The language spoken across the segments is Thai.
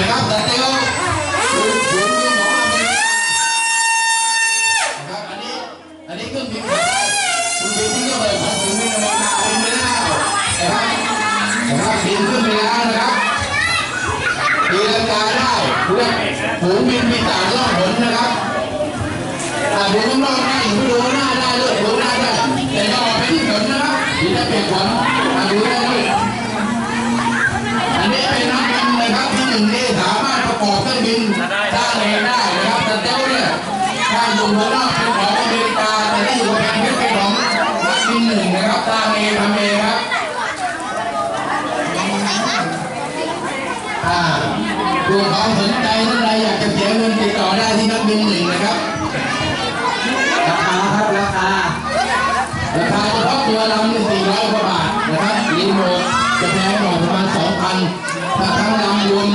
นะครับแต่เดียวศูนย์ศูหมอลำะครับอันนี้อันนี้เครื่องบินคุณบินที่ก็เลยพันถึงนี่นะครับบินไปแล้วนะครับนะครับบินขึ้นไปแล้วนะครับตีลังกาได้เพื่อนฝูงบินมีสามล่องหนนะครับแต่ผมต้องลองได้ไม่รู้หน้าได้เลยรู้หน้าได้แต่ก็ไปที่ถนนนะครับที่จะเปลี่ยนขลดูได้เลยอันนี้เป็นนะ ถ้าอยู่เมืองนอกเป็นของอเมริกาแต่ที่อยู่แผ่นดินเป็นของนักบินหนึ่งนะครับสร้าเอทำเองครับอ่าผู้เขาสนใจท่านใดอยากจะเสียเงินติดต่อได้ที่นักบินหนึ่งนะครับราคาครับราคาราคาเฉพาะตัวลำนี่สี่ร้อยกว่าบาทนะครับรีโมทจะแพงกว่าประมาณสองพันถ้าทั้งลำรวม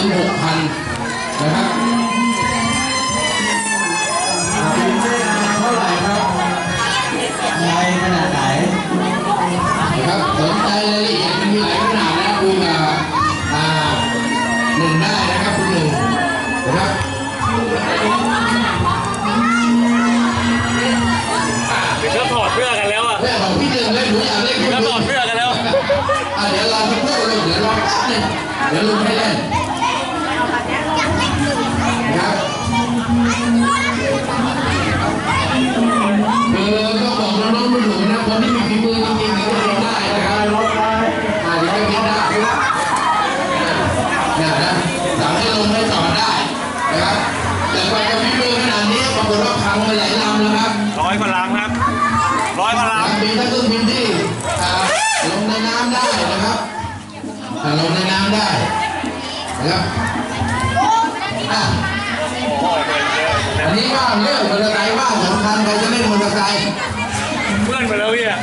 ถึงหกพันนะครับอ่าบินได้นานเท่าไหร่ครับใหญ่ขนาดไหนนะครับสนใจรายละเอียดมันมีหลายขนาดนะคุยกับอ่าหนึ่งได้นะครับคุณหนึ่งนะครับเดี๋ยวถอดเสื้อกันแล้วอะเรื่องของพี่หนึ่งเล่นหนูอยากเล่นเดี๋ยวถอดเสื้อกันแล้วอะเดี๋ยวรอสักครู่เลยเดี๋ยวรอแป๊บนึงเดี๋ยวลุงให้เล่น รับคือก็บอกน้องๆหนูๆนะคนที่มีฝีมือจริงๆถึงจะเล่นได้นะครับรถได้อ่าเดี๋ยวไปกินได้เนี่ยนะสั่งให้ลงให้ต่อได้นะครับแต่กว่าจะฝีมือขนาดนี้ปรากฏว่าพังไปหลายลำแล้วครับร้อยกว่าลังครับ ร้อยกว่าลังมีทั้งเครื่องบินที่อ่าลงในน้ำได้นะครับอ่าลงในน้ำได้นะครับ เพื่อนมาแล้วเนี่ย